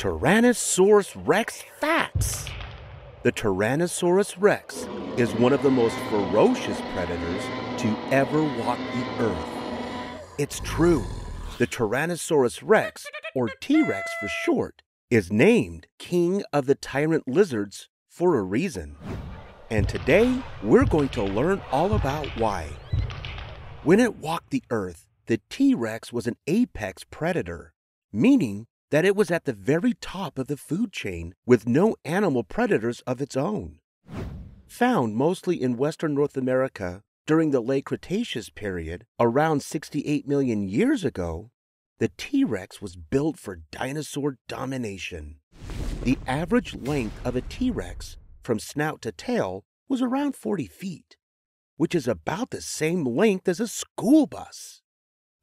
Tyrannosaurus Rex Facts. The Tyrannosaurus Rex is one of the most ferocious predators to ever walk the earth. It's true. The Tyrannosaurus Rex, or T Rex for short, is named King of the Tyrant Lizards for a reason. And today, we're going to learn all about why. When it walked the earth, the T Rex was an apex predator, meaning that it was at the very top of the food chain with no animal predators of its own. Found mostly in western North America during the late Cretaceous period, around 68 million years ago, the T Rex was built for dinosaur domination. The average length of a T Rex from snout to tail was around 40 feet, which is about the same length as a school bus.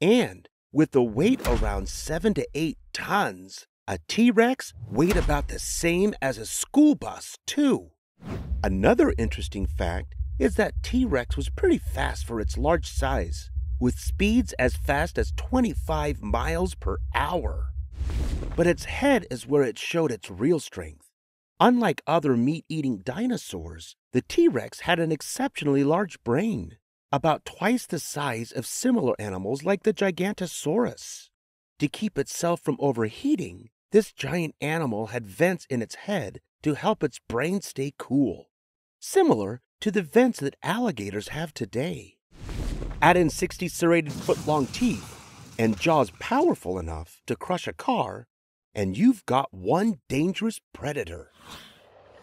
And with a weight around 7 to 8 tons, a T Rex weighed about the same as a school bus, too. Another interesting fact is that T Rex was pretty fast for its large size, with speeds as fast as 25 miles per hour. But its head is where it showed its real strength. Unlike other meat eating dinosaurs, the T Rex had an exceptionally large brain about twice the size of similar animals like the Gigantosaurus. To keep itself from overheating, this giant animal had vents in its head to help its brain stay cool, similar to the vents that alligators have today. Add in 60 serrated foot long teeth and jaws powerful enough to crush a car, and you've got one dangerous predator.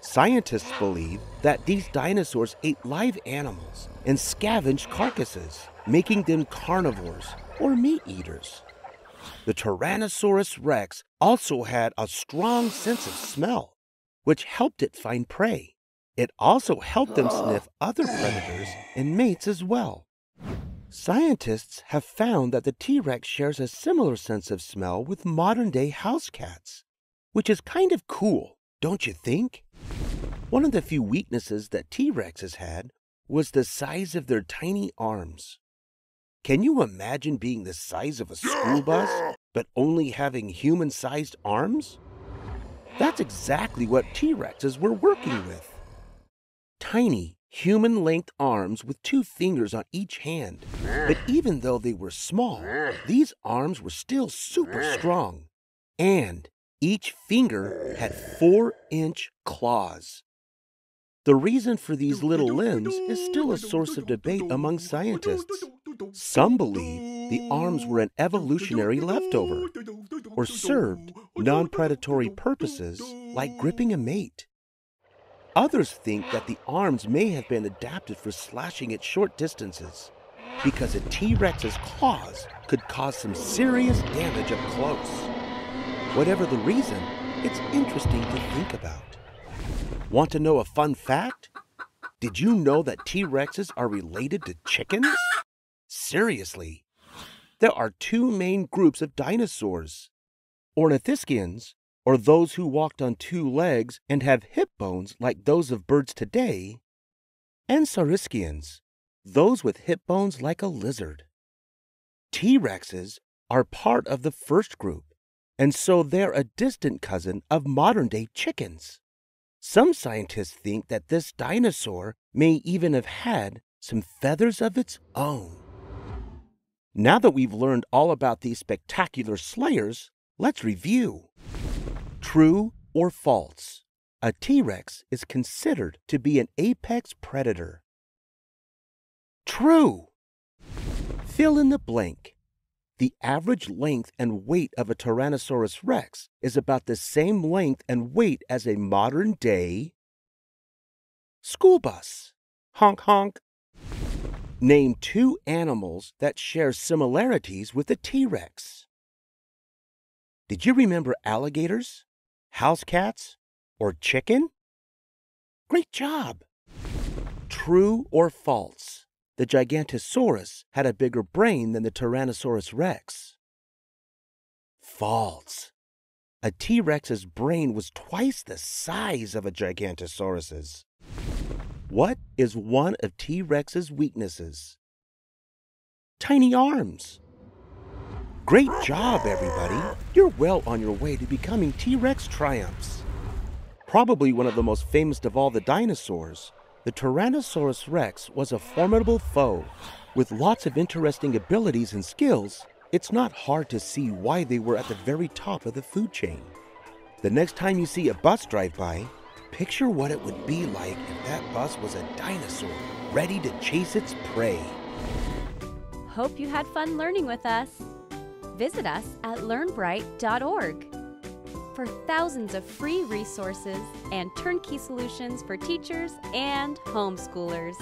Scientists believe that these dinosaurs ate live animals and scavenged carcasses, making them carnivores or meat eaters. The Tyrannosaurus rex also had a strong sense of smell, which helped it find prey. It also helped them sniff other predators and mates as well. Scientists have found that the T Rex shares a similar sense of smell with modern day house cats, which is kind of cool, don't you think? One of the few weaknesses that T Rexes had was the size of their tiny arms. Can you imagine being the size of a school bus, but only having human sized arms? That's exactly what T Rexes were working with. Tiny, human length arms with two fingers on each hand. But even though they were small, these arms were still super strong. And each finger had four inch claws. The reason for these little limbs is still a source of debate among scientists. Some believe the arms were an evolutionary leftover or served non predatory purposes like gripping a mate. Others think that the arms may have been adapted for slashing at short distances because a T Rex's claws could cause some serious damage up close. Whatever the reason, it's interesting to think about. Want to know a fun fact? Did you know that T Rexes are related to chickens? Seriously. There are two main groups of dinosaurs Ornithischians, or those who walked on two legs and have hip bones like those of birds today, and Saurischians, those with hip bones like a lizard. T Rexes are part of the first group, and so they're a distant cousin of modern day chickens. Some scientists think that this dinosaur may even have had some feathers of its own. Now that we've learned all about these spectacular slayers, let's review. True or false? A T Rex is considered to be an apex predator. True. Fill in the blank. The average length and weight of a Tyrannosaurus rex is about the same length and weight as a modern day school bus. Honk honk. Name two animals that share similarities with the T Rex. Did you remember alligators, house cats, or chicken? Great job! True or false? The Gigantosaurus had a bigger brain than the Tyrannosaurus rex. False. A T Rex's brain was twice the size of a Gigantosaurus's. What is one of T Rex's weaknesses? Tiny arms. Great job, everybody! You're well on your way to becoming T Rex triumphs. Probably one of the most famous of all the dinosaurs, the Tyrannosaurus rex was a formidable foe. With lots of interesting abilities and skills, it's not hard to see why they were at the very top of the food chain. The next time you see a bus drive by, picture what it would be like if that bus was a dinosaur ready to chase its prey. Hope you had fun learning with us. Visit us at learnbright.org for thousands of free resources and turnkey solutions for teachers and homeschoolers.